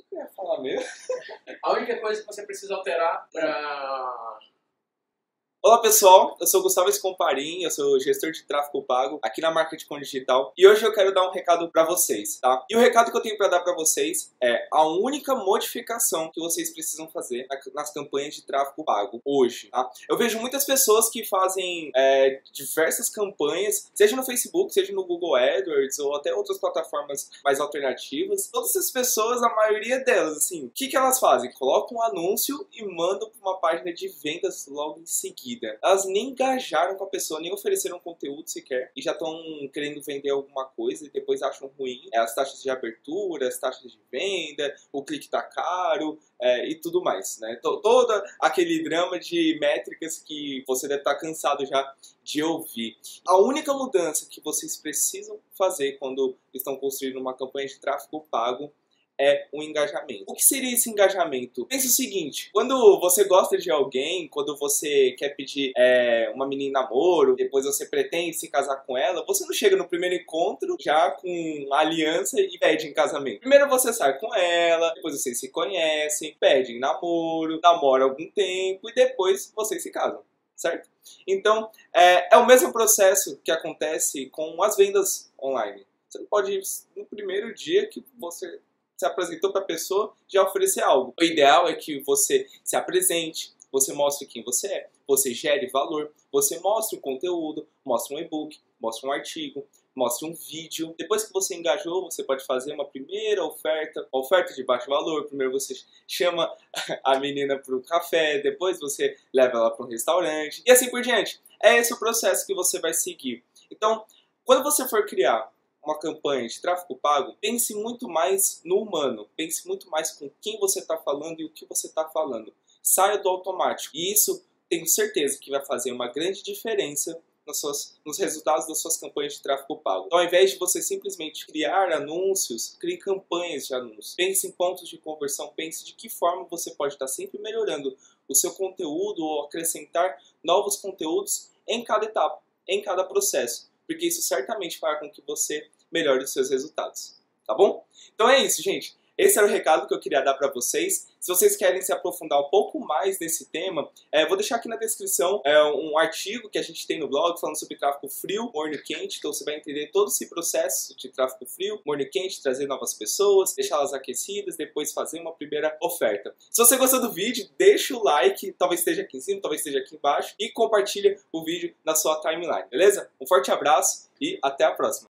que, eu ia falar mesmo? A única coisa que você precisa alterar pra. Olá pessoal, eu sou Gustavo Escomparim, eu sou gestor de tráfego pago aqui na Marketing Digital e hoje eu quero dar um recado para vocês, tá? E o recado que eu tenho para dar para vocês é a única modificação que vocês precisam fazer nas campanhas de tráfego pago hoje, tá? Eu vejo muitas pessoas que fazem é, diversas campanhas, seja no Facebook, seja no Google AdWords ou até outras plataformas mais alternativas. Todas essas pessoas, a maioria delas, assim, o que, que elas fazem? Colocam um anúncio e mandam para uma página de vendas logo em seguida seguida. Elas nem engajaram com a pessoa, nem ofereceram conteúdo sequer e já estão querendo vender alguma coisa e depois acham ruim é, as taxas de abertura, as taxas de venda, o clique tá caro é, e tudo mais, né? Todo aquele drama de métricas que você deve estar tá cansado já de ouvir. A única mudança que vocês precisam fazer quando estão construindo uma campanha de tráfego pago é um engajamento. O que seria esse engajamento? Pense o seguinte: quando você gosta de alguém, quando você quer pedir é, uma menina namoro, depois você pretende se casar com ela, você não chega no primeiro encontro já com aliança e pede em casamento. Primeiro você sai com ela, depois vocês se conhecem, pedem namoro, namora algum tempo e depois vocês se casam certo? Então, é, é, o mesmo processo que acontece com as vendas online. Você não pode, no primeiro dia que você se apresentou para a pessoa, já oferecer algo. O ideal é que você se apresente, você mostre quem você é, você gere valor, você mostre o conteúdo, mostre um e-book, mostre um artigo, mostre um vídeo. Depois que você engajou, você pode fazer uma primeira oferta, oferta de baixo valor. Primeiro você chama a menina para o café, depois você leva ela para um restaurante e assim por diante. É esse o processo que você vai seguir. Então, quando você for criar uma campanha de tráfego pago, pense muito mais no humano, pense muito mais com quem você está falando e o que você está falando. Saia do automático. E isso tenho certeza que vai fazer uma grande diferença nos, nos resultados das suas campanhas de tráfego pago. Então, ao invés de você simplesmente criar anúncios, crie campanhas de anúncios. Pense em pontos de conversão, pense de que forma você pode estar sempre melhorando o seu conteúdo ou acrescentar novos conteúdos em cada etapa, em cada processo porque isso certamente fará com que você melhore os seus resultados. Tá bom? Então é isso, gente. Esse era o recado que eu queria dar para vocês. Se vocês querem se aprofundar um pouco mais nesse tema, é, vou deixar aqui na descrição é, um artigo que a gente tem no blog falando sobre tráfego frio, morno quente. Então você vai entender todo esse processo de tráfego frio, morno quente, trazer novas pessoas, deixá-las aquecidas, depois fazer uma primeira oferta. Se você gostou do vídeo, deixa o like, talvez esteja aqui em cima, talvez esteja aqui embaixo, e compartilha o vídeo na sua timeline, beleza? Um forte abraço e até a próxima!